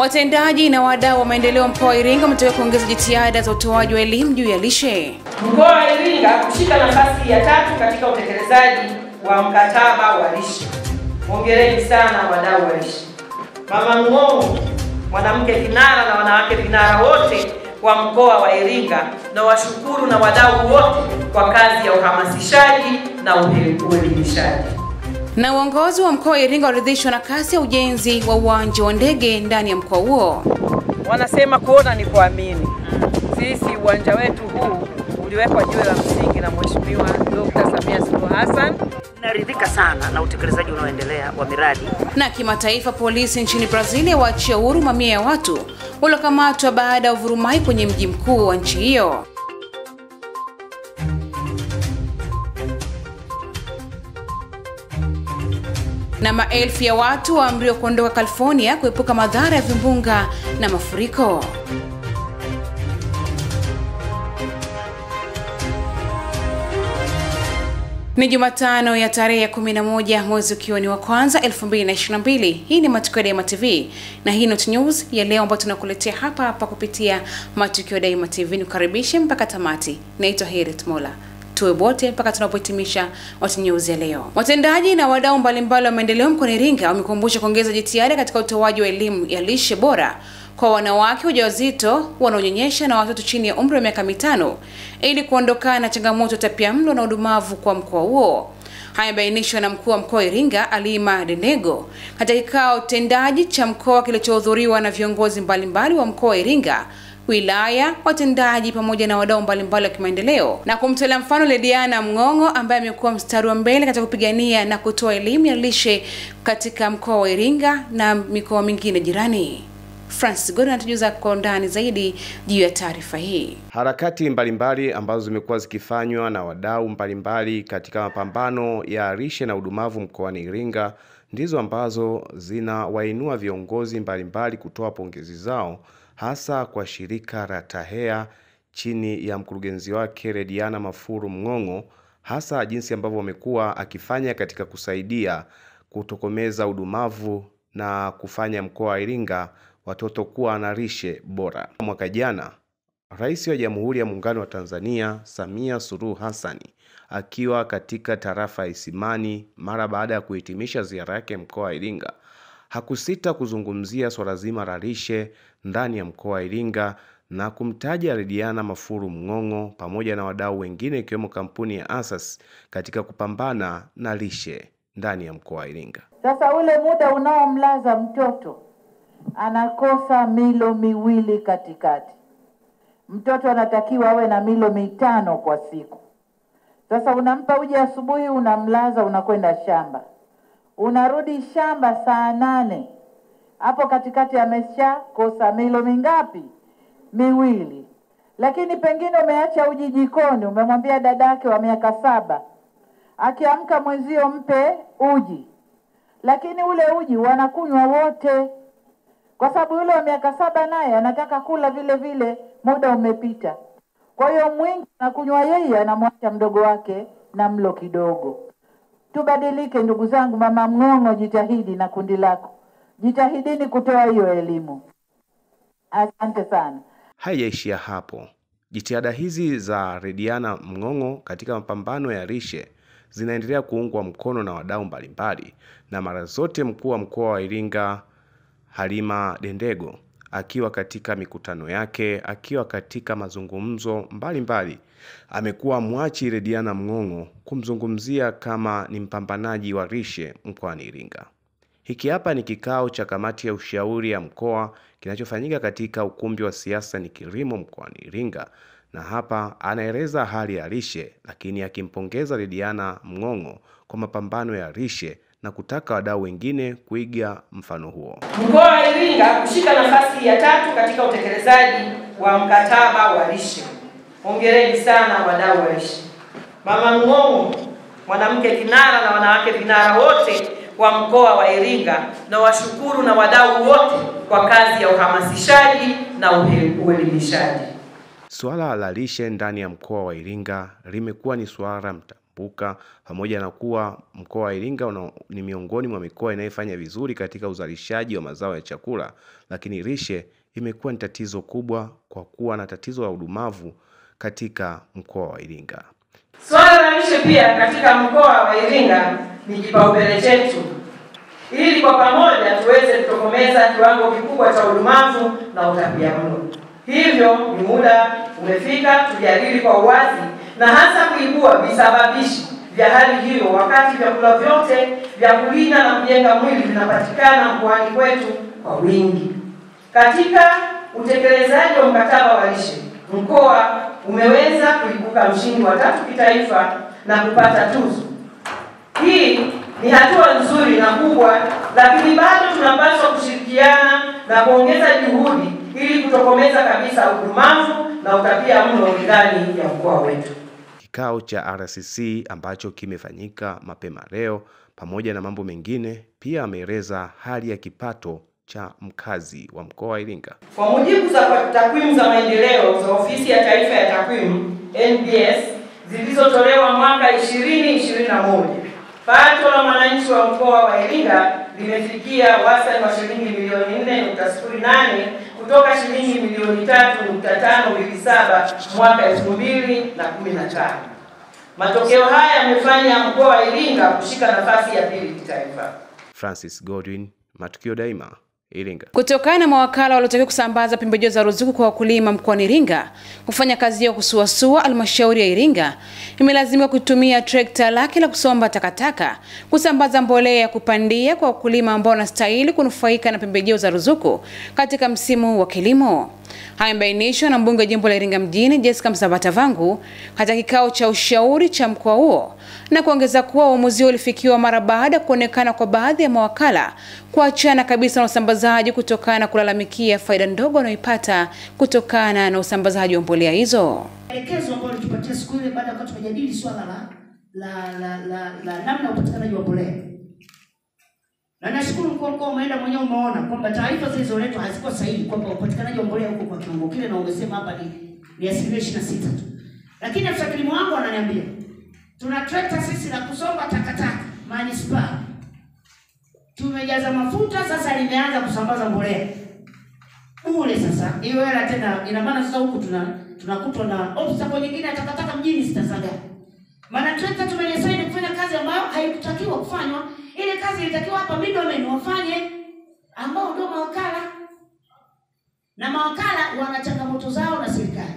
Watendaji na wadau wa maendeleo mkoa wa Iringa wametakiwa kuongeza jitihada za utoaji wa elimu juu ya lishe. Mkoa wa Iringa kushika nafasi ya tatu katika utekelezaji wa mkataba wa lishe. Hongereni sana wadau wa lishe. Mama Ng'ong'o, mwanamke vinara na wanawake vinara wote wa mkoa wa Iringa, na washukuru na wadau wote kwa kazi ya uhamasishaji na uelimishaji. Na uongozi wa mkoa wa Iringa waridhishwa na kasi ya ujenzi wa uwanja wa ndege ndani ya mkoa huo. Wanasema kuona ni kuamini. Sisi uwanja wetu huu uliwekwa jiwe la msingi na Mheshimiwa Dr. Samia Suluhu Hassan. Naridhika sana na utekelezaji unaoendelea wa miradi. Na kimataifa, polisi nchini Brazil yawaachia huru mamia ya watu waliokamatwa baada ya uvurumai kwenye mji mkuu wa nchi hiyo. Na maelfu ya watu waamriwa kuondoka California kuepuka madhara ya vimbunga na mafuriko. Ni Jumatano ya tarehe ya 11 mwezi ukiwa ni wa kwanza 2022. Hii ni Matukio ya Daima TV na hii Not News ya leo ambayo tunakuletea hapa hapa kupitia Matukio ya Daima TV. Nikukaribishe mpaka tamati. Naitwa Heret Mola tuwe wote mpaka tunapohitimisha Hot News ya leo. Watendaji na wadau mbalimbali wa maendeleo mkoani Iringa wamekumbusha kuongeza jitihada katika utoaji wa elimu ya lishe bora kwa wanawake wajawazito, wanaonyonyesha na watoto chini ya umri wa miaka mitano ili kuondokana na changamoto tapiamlo na udumavu kwa mkoa huo. Haya bainishwa na mkuu wa mkoa Iringa Alima Denego katika kikao tendaji cha mkoa kilichohudhuriwa na viongozi mbalimbali wa mkoa Iringa wilaya, watendaji pamoja na wadau mbalimbali wa kimaendeleo na kumtolea mfano Lediana Mng'ong'o ambaye amekuwa mstari wa mbele katika kupigania na kutoa elimu ya lishe katika mkoa wa Iringa na mikoa mingine jirani. Francis Gordon anatujuza kwa undani zaidi juu ya taarifa hii. Harakati mbalimbali ambazo zimekuwa zikifanywa na wadau mbalimbali katika mapambano ya lishe na udumavu mkoani Iringa ndizo ambazo zinawainua viongozi mbalimbali kutoa pongezi zao hasa kwa shirika la TAHEA chini ya mkurugenzi wake Rediana Mafuru Mng'ong'o, hasa jinsi ambavyo amekuwa akifanya katika kusaidia kutokomeza udumavu na kufanya mkoa wa Iringa watoto kuwa na lishe bora. Mwaka jana Rais wa Jamhuri ya Muungano wa Tanzania Samia Suluhu Hassani akiwa katika tarafa ya Isimani mara baada ya kuhitimisha ziara yake mkoa wa Iringa hakusita kuzungumzia swala zima la lishe ndani ya mkoa wa Iringa na kumtaja Lidiana Mafuru Mng'ong'o pamoja na wadau wengine ikiwemo kampuni ya Asas katika kupambana na lishe ndani ya mkoa wa Iringa. Sasa ule muda unaomlaza mtoto anakosa milo miwili katikati. Mtoto anatakiwa awe na milo mitano kwa siku. Sasa unampa uji asubuhi, unamlaza, unakwenda shamba unarudi shamba saa nane. Hapo katikati amesha kosa milo mingapi? Miwili. Lakini pengine umeacha uji jikoni, umemwambia dadake wa miaka saba, akiamka mwenzio mpe uji, lakini ule uji wanakunywa wote, kwa sababu yule wa miaka saba naye anataka kula vile vile, muda umepita. Kwa hiyo mwingi anakunywa yeye, anamwacha mdogo wake na mlo kidogo. Tubadilike ndugu zangu. Mama Mng'ong'o, jitahidi na kundi lako, jitahidini kutoa hiyo elimu. Asante sana. Haijaishia hapo. Jitihada hizi za Rediana Mng'ong'o katika mapambano ya lishe zinaendelea kuungwa mkono na wadau mbalimbali, na mara zote mkuu wa mkoa wa Iringa Halima Dendego akiwa katika mikutano yake, akiwa katika mazungumzo mbalimbali, amekuwa mwachi Rediana Mng'ong'o kumzungumzia kama ni mpambanaji wa rishe mkoani Iringa. Hiki hapa ni kikao cha kamati ya ushauri ya mkoa kinachofanyika katika ukumbi wa siasa ni kilimo mkoani Iringa, na hapa anaeleza hali ya rishe lakini akimpongeza Rediana Mng'ong'o kwa mapambano ya rishe na kutaka wadau wengine kuiga mfano huo. Mkoa wa Iringa kushika nafasi ya tatu katika utekelezaji wa mkataba wa lishe. Hongereni sana wadau waishi. Mama Ng'omo, mwanamke kinara na wanawake vinara wote wa mkoa wa Iringa, na washukuru na wadau wote kwa kazi ya uhamasishaji na uelimishaji. Suala la lishe ndani ya mkoa wa Iringa limekuwa ni suala mtambuka pamoja na kuwa mkoa wa Iringa una, ni miongoni mwa mikoa inayofanya vizuri katika uzalishaji wa mazao ya chakula, lakini lishe imekuwa ni tatizo kubwa kwa kuwa na tatizo la udumavu katika mkoa wa Iringa. Swala la lishe pia katika mkoa wa Iringa ni kipaumbele chetu ili kwa pamoja tuweze kutokomeza kiwango kikubwa cha udumavu na utapiamlo. Hivyo ni muda umefika tujadili kwa uwazi na hasa kuibua visababishi vya hali hiyo, wakati vyakula vyote vya kulinda na kujenga mwili vinapatikana mkoani kwetu kwa wingi. Katika utekelezaji wa mkataba wa lishe, mkoa umeweza kuibuka mshindi wa tatu kitaifa na kupata tuzo. Hii ni hatua nzuri na kubwa, lakini bado tunapaswa kushirikiana na kuongeza juhudi ili kutokomeza kabisa udumavu na utapia mlo ndani ya mkoa wetu. Kikao cha RCC ambacho kimefanyika mapema leo, pamoja na mambo mengine, pia ameeleza hali ya kipato cha mkazi wa mkoa wa Iringa. Kwa mujibu za takwimu za maendeleo za Ofisi ya Taifa ya Takwimu NBS zilizotolewa mwaka 2021, pato la mwananchi wa mkoa wa Iringa limefikia wastani wa shilingi milioni 4.08 kutoka shilingi milioni 3.527 mwaka 2015. Matokeo haya yamefanya mkoa wa Iringa kushika nafasi ya pili kitaifa. Francis Godwin, Matukio Daima, Iringa. Kutokana na mawakala waliotakiwa kusambaza pembejeo za ruzuku kwa wakulima mkoani Iringa kufanya kazi yao kusuasua, halmashauri ya Iringa imelazimika kutumia trekta lake la kusomba takataka kusambaza mbolea ya kupandia kwa wakulima ambao wanastahili kunufaika na pembejeo za ruzuku katika msimu wa kilimo. Haya imebainishwa na mbunge wa jimbo la Iringa mjini Jessica Msabata Vangu katika kikao cha ushauri cha mkoa huo na kuongeza kuwa uamuzi huo ulifikiwa mara baada ya kuonekana kwa baadhi ya mawakala kuachana kabisa na usambazaji kutokana na kulalamikia faida ndogo wanaoipata kutokana na usambazaji wa mbolea hizo. Maelekezo ambayo alitupatia siku ile baada ya kwa tumejadili swala la la la la, la namna ya upatikanaji wa mbolea. Na nashukuru kwa mkoa umeenda mwenyewe umeona kwamba taarifa zilizoletwa hazikuwa sahihi kwamba upatikanaji wa mbolea huko kwa kiwango kile na umesema hapa ni ni asilimia ishirini na sita tu. Lakini afisa kilimo wangu ananiambia tuna trekta sisi la kusomba takataka manispaa. Tumejaza mafuta sasa limeanza kusambaza mbolea. Bure sasa. Hiyo hela tena ina maana sasa huku tuna tunakutwa na obstacle nyingine ya takataka mjini Sitasaga Maana trekta tumelisaini kufanya kazi ambayo haikutakiwa kufanywa. Ile kazi ilitakiwa hapa middlemen wafanye ambao ndio mawakala. Na mawakala wana changamoto zao na serikali.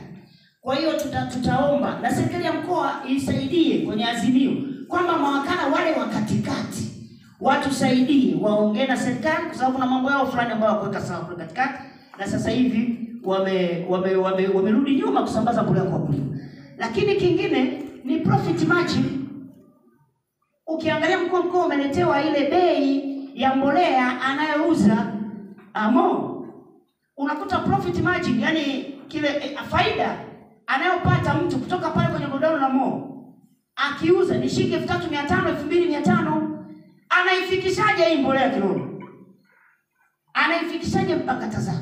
Kwa hiyo tuta, tutaomba na serikali ya mkoa isaidie kwenye azimio kwamba mawakala wale wa katikati watusaidie waongee na serikali, kwa sababu kuna mambo yao fulani ambayo wakuweka sawa kule katikati, na sasa hivi wame wame wame wamerudi nyuma kusambaza mbolea kwa wakulima. Lakini kingine ni profit margin. Ukiangalia mkuu wa mkoa umeletewa ile bei ya mbolea anayouza amo, unakuta profit margin, yani kile eh, faida anayopata mtu kutoka pale kwenye godoro la mo akiuza ni shilingi elfu tatu mia tano elfu mbili mia tano anaifikishaje hii mbolea kilodo? Anaifikishaje mpaka Tazara?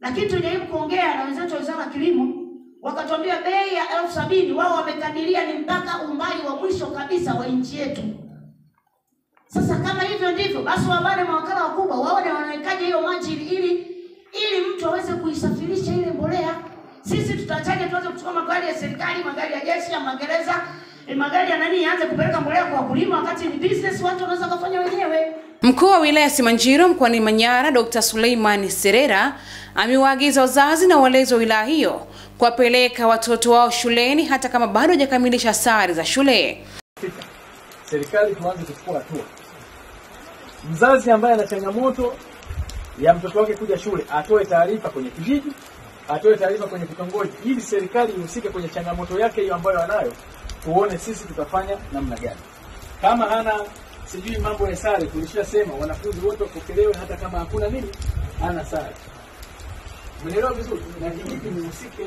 Lakini tujaribu kuongea na wenzetu wa wizara ya kilimo, wakatuambia bei ya elfu sabini wao wamekadiria ni mpaka umbali wa mwisho kabisa wa nchi yetu. Sasa kama hivyo ndivyo, basi wabane mawakala wakubwa waone wanawekaje hiyo maji ili ili mtu aweze kuisafirisha ile mbolea. Sisi tutachaje tuanze kuchukua magari ya serikali, magari ya jeshi, ya magereza, eh, magari ya nani yaanze kupeleka mbolea kwa wakulima wakati ni business watu wanaweza kufanya wenyewe. Mkuu wa wilaya Simanjiro mkoani Manyara Dr. Suleiman Serera amewaagiza wazazi na walezi wa wilaya hiyo kuwapeleka watoto wao shuleni hata kama bado hajakamilisha sare za shule. serikali tuanze kuchukua hatua. Mzazi ambaye ana changamoto ya mtoto wake kuja shule atoe taarifa kwenye kijiji, atoe taarifa kwenye kitongoji, ili serikali ihusike kwenye changamoto yake hiyo ambayo anayo, tuone sisi tutafanya namna gani. Kama hana sijui mambo ya sare, tulishasema wanafunzi wote wapokelewe, hata kama hakuna nini, ana sare. Umeelewa vizuri? Na kijiji nihusike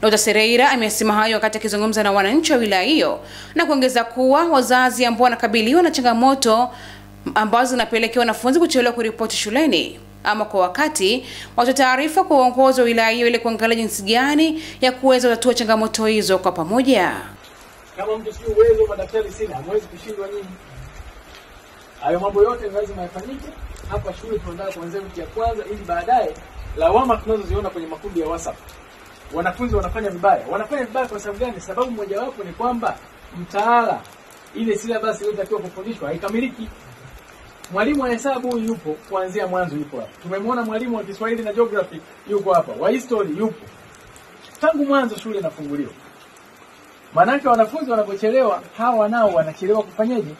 Dr. Sereira amesema hayo wakati akizungumza na wananchi wa wilaya hiyo na kuongeza kuwa wazazi ambao wanakabiliwa na changamoto ambazo zinapelekea wanafunzi kuchelewa kuripoti shuleni ama kwa wakati, watoe taarifa kwa uongozi wa wilaya hiyo ili kuangalia jinsi gani ya kuweza kutatua changamoto hizo kwa pamoja. Kama mtu si uwezo madaktari sina, hamwezi kushindwa nyinyi. Hayo mambo yote lazima yafanyike hapa shule. tunaandaa kuanzia wiki ya kwanza, ili baadaye lawama tunazoziona kwenye makundi ya WhatsApp, wanafunzi wanafanya vibaya. Wanafanya vibaya kwa sababu gani? Sababu mojawapo ni kwamba mtaala, ile silabasi iliyotakiwa kufundishwa haikamiliki. Mwalimu wa hesabu yupo kuanzia mwanzo, yupo hapa. Tumemwona mwalimu wa Kiswahili na geography yuko hapa, wa history yupo tangu mwanzo shule inafunguliwa. Maanake wanafunzi wanapochelewa, hawa nao wanachelewa kufanyaje?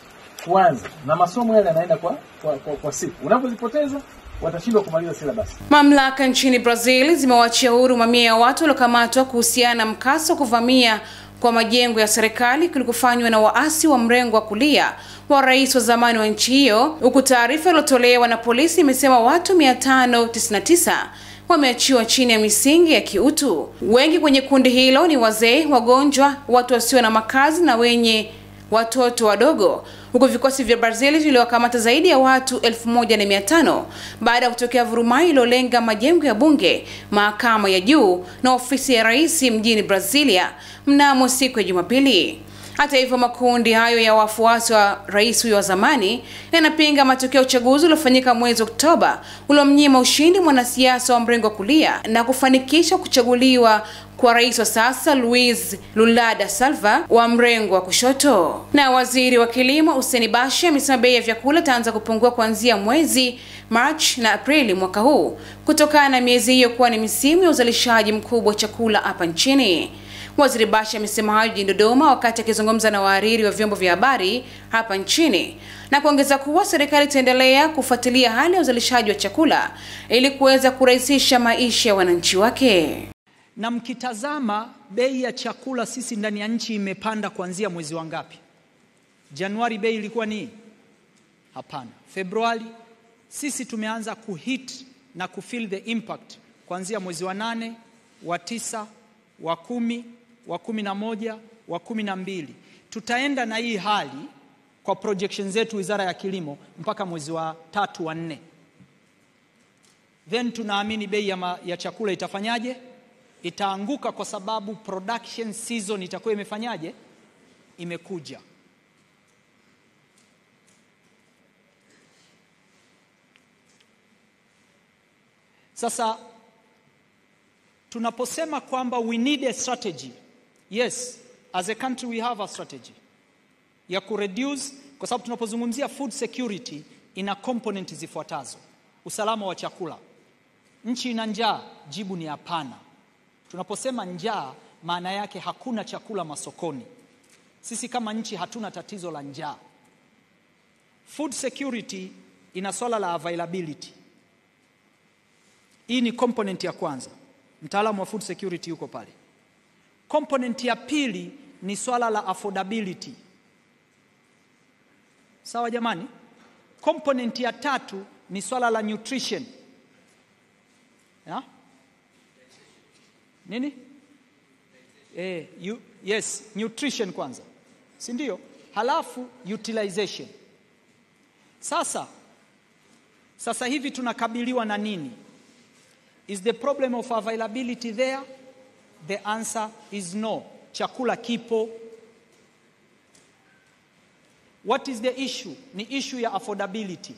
Kuanza na masomo yale yanaenda kwa, kwa, kwa, kwa siku. Unapozipoteza watashindwa kumaliza silabasi. Mamlaka nchini Brazil zimewachia huru mamia ya watu waliokamatwa kuhusiana na mkasa wa kuvamia kwa majengo ya serikali kulikofanywa na waasi wa mrengo wa kulia wa rais wa zamani wa nchi hiyo, huku taarifa iliyotolewa na polisi imesema watu 599 wameachiwa chini ya misingi ya kiutu. Wengi kwenye kundi hilo ni wazee, wagonjwa, watu wasio na makazi na wenye watoto wadogo, huku vikosi vya Brazil viliwakamata zaidi ya watu elfu moja na mia tano baada ya kutokea vurumai iliyolenga majengo ya bunge, mahakama ya juu na ofisi ya rais mjini Brasilia mnamo siku ya Jumapili. Hata hivyo, makundi hayo ya wafuasi wa rais huyo wa zamani yanapinga matokeo ya uchaguzi uliofanyika mwezi Oktoba uliomnyima ushindi mwanasiasa wa mrengo wa kulia na kufanikisha kuchaguliwa kwa rais wa sasa Luiz Lula da Silva wa mrengo wa kushoto. Na waziri wa kilimo Hussein Bashe amesema bei ya vyakula itaanza kupungua kuanzia mwezi March na Aprili mwaka huu kutokana na miezi hiyo kuwa ni misimu ya uzalishaji mkubwa wa chakula hapa nchini. Waziri Bashe amesema hayo jijini Dodoma wakati akizungumza na wahariri wa vyombo vya habari hapa nchini na kuongeza kuwa serikali itaendelea kufuatilia hali ya uzalishaji wa chakula ili kuweza kurahisisha maisha ya wananchi wake. Na mkitazama bei ya chakula sisi ndani ya nchi imepanda kuanzia mwezi wa ngapi? Januari bei ilikuwa ni hapana. Februari sisi tumeanza kuhit na kufeel the impact kuanzia mwezi wa nane, wa tisa, wa kumi, wa kumi na moja, wa kumi na mbili. Tutaenda na hii hali kwa projection zetu Wizara ya Kilimo mpaka mwezi wa tatu wa nne, then tunaamini bei ya, ma, ya chakula itafanyaje? Itaanguka kwa sababu production season itakuwa imefanyaje? Imekuja. Sasa tunaposema kwamba we need a strategy, yes, as a country we have a strategy ya kureduce, kwa sababu tunapozungumzia food security ina component zifuatazo: usalama wa chakula. Nchi ina njaa? Jibu ni hapana. Tunaposema njaa, maana yake hakuna chakula masokoni. Sisi kama nchi hatuna tatizo la njaa. Food security ina swala la availability. Hii ni component ya kwanza. Mtaalamu wa food security yuko pale. Component ya pili ni swala la affordability. Sawa jamani? Component ya tatu ni swala la nutrition. Ya? Nini? Eh, you, yes, nutrition kwanza. Si ndio? Halafu utilization. Sasa sasa hivi tunakabiliwa na nini? Is the problem of availability there? The answer is no. Chakula kipo. What is the issue? Ni issue ya affordability.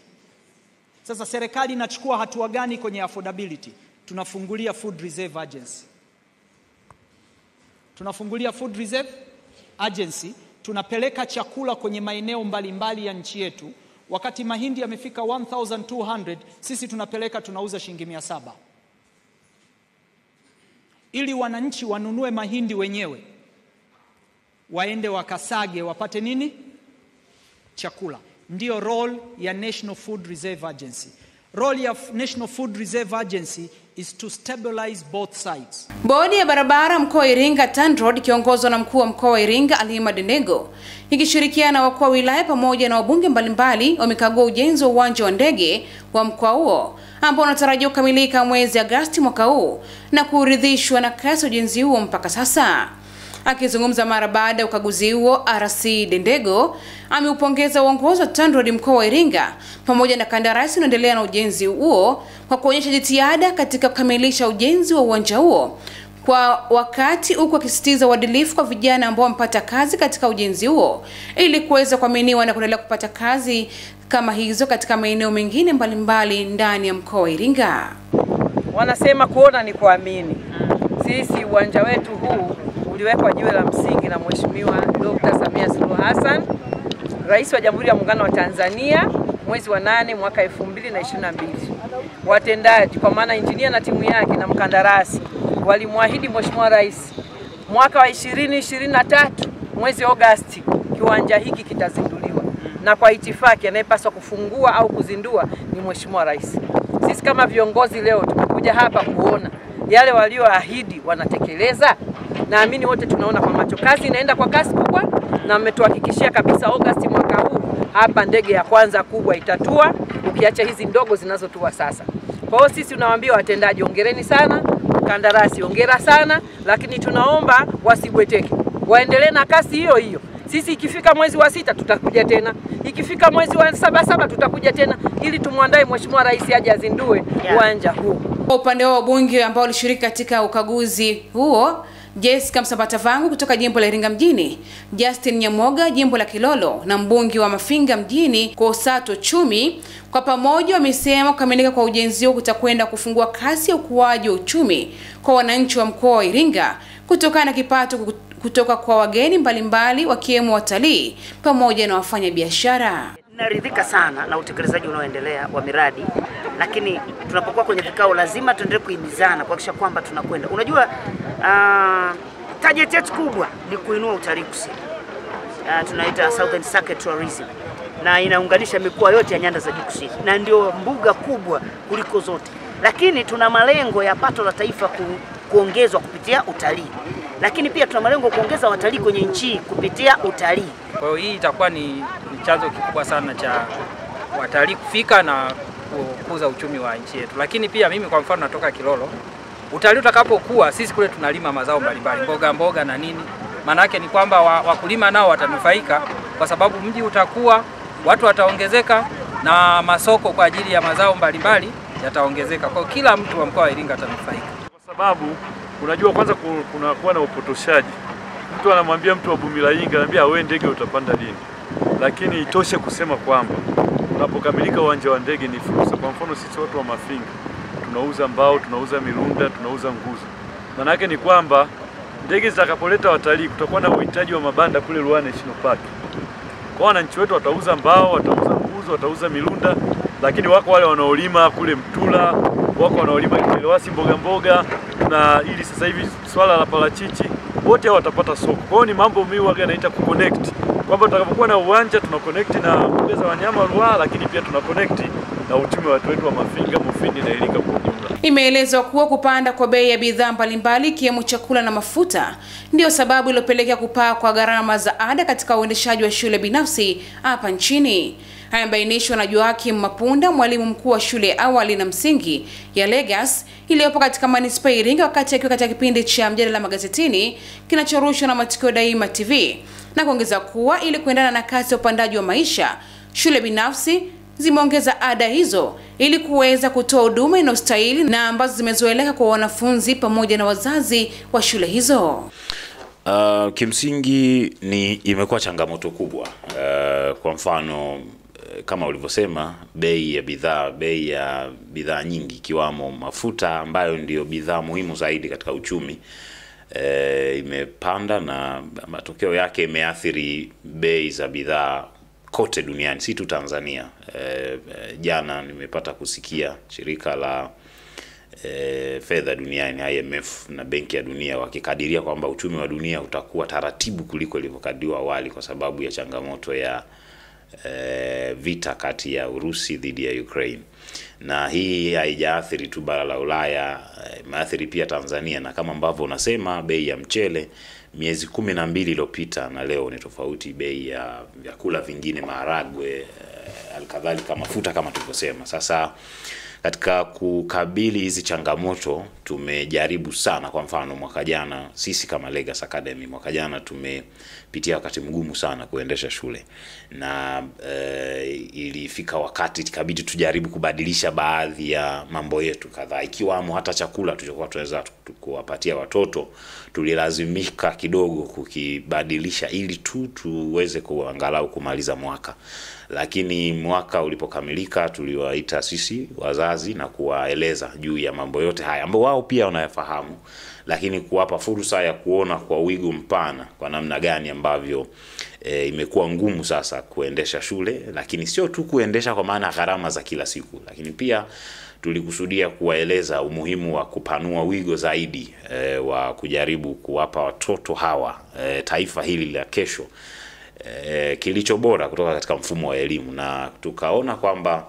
Sasa serikali inachukua hatua gani kwenye affordability? Tunafungulia Food Reserve Agency. Tunafungulia Food Reserve Agency, tunapeleka chakula kwenye maeneo mbalimbali ya nchi yetu. Wakati mahindi yamefika 1200 sisi tunapeleka tunauza shilingi mia saba ili wananchi wanunue mahindi wenyewe, waende wakasage, wapate nini? Chakula. Ndiyo role ya National Food Reserve Agency. Role ya National Food Reserve Agency is to stabilize both sides. Bodi ya barabara mkoa wa Iringa TANROADS ikiongozwa na mkuu wa mkoa wa Iringa Alima Denego ikishirikiana na wakuu wa wilaya pamoja na wabunge mbalimbali wamekagua ujenzi wa uwanja wa ndege wa mkoa huo ambao unatarajiwa kukamilika mwezi Agosti mwaka huu na kuridhishwa na kasi ya ujenzi huo mpaka sasa. Akizungumza mara baada ya ukaguzi huo, RC Dendego ameupongeza uongozi wa TANROADS mkoa wa Iringa pamoja na kandarasi unaendelea na ujenzi huo kwa kuonyesha jitihada katika kukamilisha ujenzi wa uwanja huo kwa wakati, huku akisisitiza uadilifu kwa vijana ambao wamepata kazi katika ujenzi huo ili kuweza kuaminiwa na kuendelea kupata kazi kama hizo katika maeneo mengine mbalimbali ndani ya mkoa wa Iringa. Wanasema kuona ni kuamini. Sisi uwanja wetu huu uliwekwa jiwe la msingi na Mheshimiwa Dr. Samia Suluhu Hassan, Rais wa Jamhuri ya Muungano wa Tanzania mwezi wa nane mwaka 2022. Watendaji kwa maana injinia na timu yake na mkandarasi walimwahidi Mheshimiwa Rais mwaka wa 2023 mwezi Agosti kiwanja hiki kitazinduliwa, na kwa itifaki anayepaswa kufungua au kuzindua ni Mheshimiwa Rais. Sisi kama viongozi leo tumekuja hapa kuona yale walioahidi wanatekeleza. Naamini wote tunaona kwa macho, kazi inaenda kwa kasi kubwa, na mmetuhakikishia kabisa Agosti mwaka huu hapa ndege ya kwanza kubwa itatua, ukiacha hizi ndogo zinazotua sasa. Kwa hiyo sisi tunawaambia watendaji, ongereni sana, kandarasi ongera sana, lakini tunaomba wasibweteke, waendelee na kasi hiyo hiyo. Sisi ikifika mwezi wa sita tutakuja tena, ikifika mwezi wa saba saba tutakuja tena, ili tumwandae Mheshimiwa Rais aje azindue uwanja yeah, huu. Kwa upande wa wabunge ambao walishiriki katika ukaguzi huo, Jessica Msambatavangu kutoka jimbo la Iringa mjini, Justin Nyamoga jimbo la Kilolo na mbunge wa Mafinga mjini Kosato Chumi kwa pamoja wamesema kukamilika kwa ujenzi huo kutakwenda kufungua kasi ya ukuaji wa uchumi kwa wananchi wa mkoa wa Iringa kutokana na kipato kutoka kwa wageni mbalimbali wakiwemo watalii pamoja na wafanyabiashara. Naridhika sana na utekelezaji unaoendelea wa miradi, lakini tunapokuwa kwenye vikao lazima tuendelee kuhimizana kuhakikisha kwamba tunakwenda. Unajua, uh, target yetu kubwa ni kuinua utalii kusini, uh, tunaita Southern Circuit Tourism, na inaunganisha mikoa yote ya nyanda za juu kusini, na ndio mbuga kubwa kuliko zote, lakini tuna malengo ya pato la taifa ku, kuongezwa kupitia utalii, lakini pia tuna malengo kuongeza watalii kwenye nchi kupitia utalii. Kwa hiyo hii itakuwa ni, chanzo kikubwa sana cha watalii kufika na kukuza uchumi wa nchi yetu. Lakini pia mimi kwa mfano natoka Kilolo, utalii utakapokuwa, sisi kule tunalima mazao mbalimbali, mboga mboga na nini. Maana yake ni kwamba wakulima nao watanufaika kwa sababu mji utakuwa, watu wataongezeka na masoko kwa ajili ya mazao mbalimbali yataongezeka. Kwa kila mtu wa mkoa wa Iringa atanufaika, kwa sababu unajua, kwanza kunakuwa na upotoshaji mtu anamwambia mtu wa Bumilainga, anambia wewe ndege utapanda lini? Lakini itoshe kusema kwamba unapokamilika uwanja wa ndege ni fursa. Kwa mfano sisi watu wa Mafinga tunauza mbao, tunauza mirunda, tunauza nguzo. Maana yake ni kwamba ndege zitakapoleta watalii, kutakuwa na uhitaji wa mabanda kule Ruaha National Park. Kwa wananchi wetu watauza mbao, watauza nguzo, watauza mirunda, lakini wako wale wanaolima kule Mtula, wako wanaolima kielewasi, mboga mboga, na ili sasa hivi swala la parachichi wote watapata soko. Kwa hiyo ni mambo mimi huwa naita kuconnect, kwamba tutakapokuwa na uwanja tuna connect na mbuga za wanyama Ruaha, lakini pia tuna connect na uchumi wa watu wetu wa Mafinga, Mufindi na Iringa kwa ujumla. Imeelezwa kuwa kupanda kwa bei ya bidhaa mbalimbali ikiwemo chakula na mafuta ndiyo sababu iliyopelekea kupaa kwa gharama za ada katika uendeshaji wa shule binafsi hapa nchini. Haya na Joakim Mapunda, mwalimu mkuu wa shule ya awali na msingi ya Legas iliyopo katika manispaa Iringa, wakati akiwa katika kipindi cha mjadala magazetini kinachorushwa na Matukio Daima TV, na kuongeza kuwa ili kuendana na kasi ya upandaji wa maisha, shule binafsi zimeongeza ada hizo ili kuweza kutoa huduma inayostahili na ambazo zimezoeleka kwa wanafunzi pamoja na wazazi wa shule hizo. Uh, kimsingi ni imekuwa changamoto kubwa. Uh, kwa mfano kama ulivyosema, bei ya bidhaa, bei ya bidhaa nyingi ikiwamo mafuta ambayo ndiyo bidhaa muhimu zaidi katika uchumi e, imepanda na matokeo yake imeathiri bei za bidhaa kote duniani, si tu Tanzania. E, jana nimepata kusikia shirika la e, fedha duniani IMF na Benki ya Dunia wakikadiria kwamba uchumi wa dunia utakuwa taratibu kuliko ilivyokadiriwa awali kwa sababu ya changamoto ya e, vita kati ya Urusi dhidi ya Ukraine. Na hii haijaathiri tu bara la Ulaya, imeathiri pia Tanzania, na kama ambavyo unasema bei ya mchele miezi kumi na mbili iliyopita na leo ni tofauti. Bei ya vyakula vingine, maharagwe, alkadhalika mafuta kama tulivyosema. Sasa katika kukabili hizi changamoto tumejaribu sana. Kwa mfano mwaka jana sisi kama Legacy Academy mwaka jana tumepitia wakati mgumu sana kuendesha shule. Na e, ilifika wakati ikabidi tujaribu kubadilisha baadhi ya mambo yetu kadhaa, ikiwamo hata chakula tulichokuwa tunaweza kuwapatia watoto tulilazimika kidogo kukibadilisha ili tu tuweze kuangalau kumaliza mwaka. Lakini mwaka ulipokamilika tuliwaita sisi wazazi na kuwaeleza juu ya mambo yote haya ambao wao pia wanayafahamu, lakini kuwapa fursa ya kuona kwa wigo mpana kwa namna gani ambavyo e, imekuwa ngumu sasa kuendesha shule, lakini sio tu kuendesha kwa maana gharama za kila siku, lakini pia tulikusudia kuwaeleza umuhimu wa kupanua wigo zaidi e, wa kujaribu kuwapa watoto hawa e, taifa hili la kesho e, kilicho bora kutoka katika mfumo wa elimu, na tukaona kwamba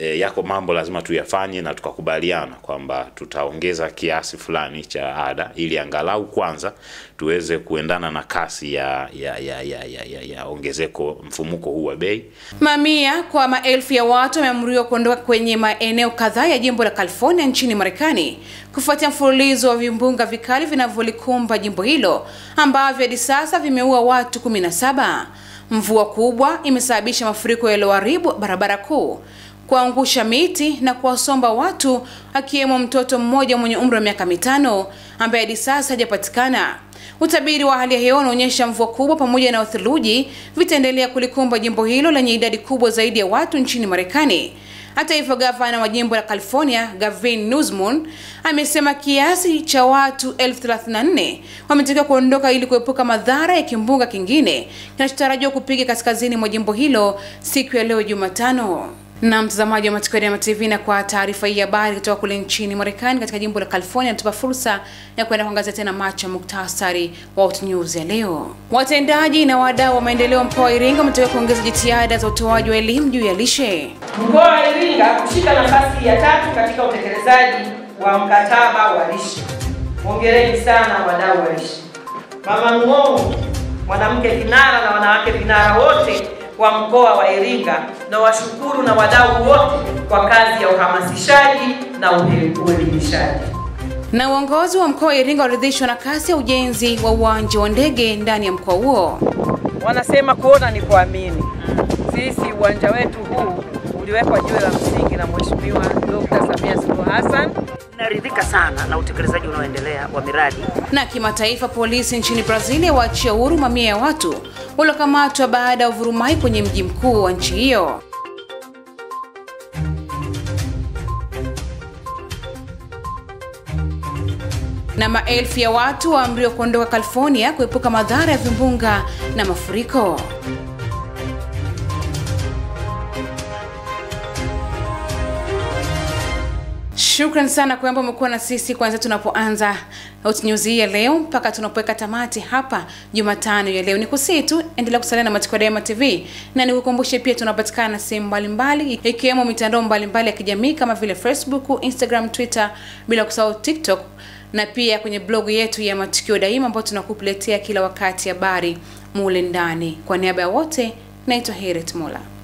e, yako mambo lazima tuyafanye, na tukakubaliana kwamba tutaongeza kiasi fulani cha ada ili angalau kwanza tuweze kuendana na kasi ya ya ya ya, ya, ya, ya ongezeko mfumuko huu wa bei. Mamia kwa maelfu ya watu wameamriwa kuondoka kwenye maeneo kadhaa ya jimbo la California nchini Marekani kufuatia mfululizo wa vimbunga vikali vinavyolikumba jimbo hilo ambavyo hadi sasa vimeua watu 17. Mvua kubwa imesababisha mafuriko yaliyoharibu barabara kuu, kuangusha miti na kuwasomba watu akiwemo mtoto mmoja mwenye umri wa miaka mitano ambaye hadi sasa hajapatikana. Utabiri wa hali ya hewa unaonyesha mvua kubwa pamoja na theluji vitaendelea kulikumba jimbo hilo lenye idadi kubwa zaidi ya watu nchini Marekani. Hata hivyo, gavana wa jimbo la California Gavin Newsom amesema kiasi cha watu elfu thelathini na nne wametakiwa kuondoka ili kuepuka madhara ya kimbunga kingine kinachotarajiwa kupiga kaskazini mwa jimbo hilo siku ya leo Jumatano. Na mtazamaji wa Matukio ya TV, na kwa taarifa hii habari kutoka kule nchini Marekani katika jimbo la California, natupa fursa ya kwenda kuangazia tena macho ya muktasari wa Hot News ya leo. Watendaji na wadau wa maendeleo mkoa wa Iringa wametakiwa kuongeza jitihada za utoaji wa elimu juu ya lishe. Mkoa wa Iringa kushika nafasi ya tatu katika utekelezaji wa mkataba wa lishe. Hongereni sana wadau wa lishe. Mama Ng'ong'o, mwanamke kinara na wanawake vinara wote wa mkoa wa Iringa, na washukuru na wadau wote kwa kazi ya uhamasishaji na uelimishaji. Na uongozi wa mkoa wa Iringa waridhishwa na kasi ya ujenzi wa uwanja wa ndege ndani ya mkoa huo. Wanasema kuona ni kuamini. Sisi uwanja wetu huu uliwekwa jiwe la msingi na Mheshimiwa Dr. Samia Suluhu Hassan. Naridhika sana na utekelezaji unaoendelea wa miradi Na kimataifa, polisi nchini Brazil yawaachia huru mamia ya watu waliokamatwa baada ya uvurumai kwenye mji mkuu wa nchi hiyo. Na maelfu ya watu waamriwa kuondoka California kuepuka madhara ya vimbunga na mafuriko. Shukran sana kwa ambao umekuwa na sisi kwanza tunapoanza Hot News hii ya leo mpaka tunapoweka tamati hapa Jumatano ya leo. Nikusii tu endelea kusalia na Matukio Daima TV na nikukumbushe pia tunapatikana sehemu mbalimbali ikiwemo mitandao mbalimbali ya kijamii kama vile Facebook, Instagram, Twitter bila kusahau TikTok na pia kwenye blogu yetu ya Matukio Daima ambayo tunakuletea kila wakati habari mule ndani. Kwa niaba ya wote, naitwa Heret Mola.